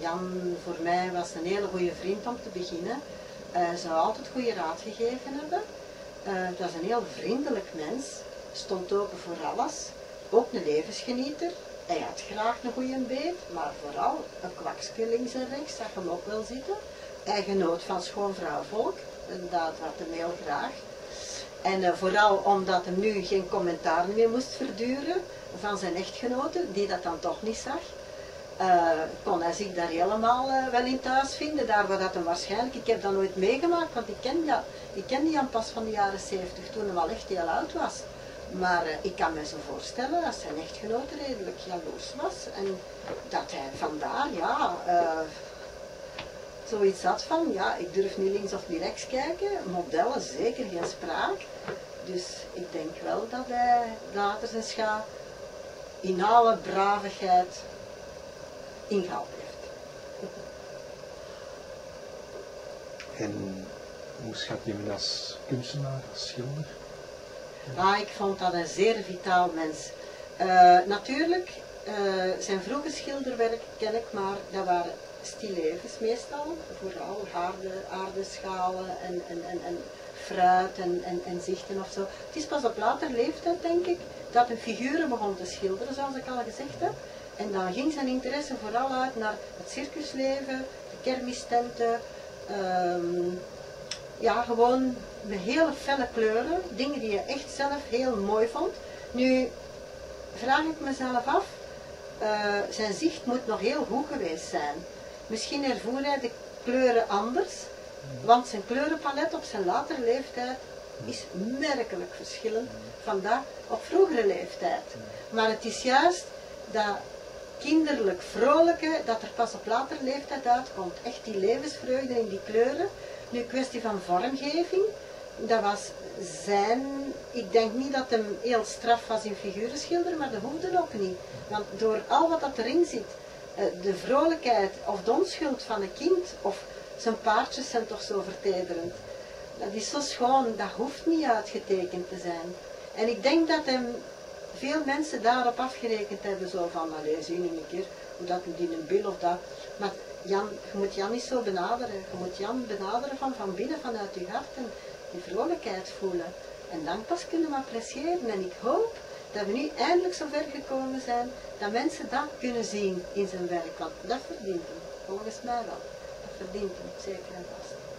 Jan voor mij was een hele goede vriend om te beginnen. Hij zou altijd goede raad gegeven hebben. Uh, het was een heel vriendelijk mens, stond open voor alles. Ook een levensgenieter. Hij had graag een goede beet, maar vooral een kwakske links en rechts, zag hem ook wel zitten. Hij genoot van schoon vrouwvolk, dat had hem heel graag. En uh, vooral omdat hij nu geen commentaar meer moest verduren van zijn echtgenote, die dat dan toch niet zag, kon hij zich daar helemaal uh, wel in thuis vinden. Daar waar dat hem waarschijnlijk, ik heb dat nooit meegemaakt, want ik ken, dat, ik ken Jan pas van de jaren 70, toen hij al echt heel oud was. Maar ik kan me zo voorstellen dat zijn echtgenote redelijk jaloers was en dat hij vandaar, ja, zoiets had van, ja, ik durf niet links of niet rechts kijken, modellen zeker geen spraak. Dus ik denk wel dat hij later zijn scha in alle bravigheid ingehaald heeft. En hoe schat je hem als kunstenaar, als schilder? Ah, ik vond dat een zeer vitaal mens. Uh, natuurlijk, uh, zijn vroege schilderwerk ken ik, maar dat waren stillevens meestal, vooral aarde, aardeschalen en, en, en, en fruit en, en, en zichten of zo. Het is pas op later leeftijd, denk ik, dat een figuren begon te schilderen, zoals ik al gezegd heb. En dan ging zijn interesse vooral uit naar het circusleven, de kermistenten, um, ja, gewoon de hele felle kleuren, dingen die je echt zelf heel mooi vond. Nu vraag ik mezelf af, uh, zijn zicht moet nog heel goed geweest zijn. Misschien ervoer hij de kleuren anders, want zijn kleurenpalet op zijn latere leeftijd is merkelijk verschillend van dat op vroegere leeftijd. Maar het is juist dat kinderlijk vrolijke dat er pas op latere leeftijd uitkomt. Echt die levensvreugde in die kleuren. Nu, kwestie van vormgeving, dat was zijn, ik denk niet dat hem heel straf was in figuren schilderen, maar dat hoefde ook niet. Want door al wat dat erin zit, eh, de vrolijkheid of de onschuld van een kind, of zijn paardjes zijn toch zo vertederend. Dat is zo schoon, dat hoeft niet uitgetekend te zijn. En ik denk dat hem veel mensen daarop afgerekend hebben, zo van, allee, zie een keer hoe dat in een bil of dat. Maar Jan, je moet Jan niet zo benaderen. Je moet Jan benaderen van, van binnen, vanuit je hart en die vrolijkheid voelen. En dan pas kunnen we appreciëren. En ik hoop dat we nu eindelijk zo ver gekomen zijn dat mensen dat kunnen zien in zijn werk. Want dat verdient hem, volgens mij wel. Dat verdient hem, zeker en vast.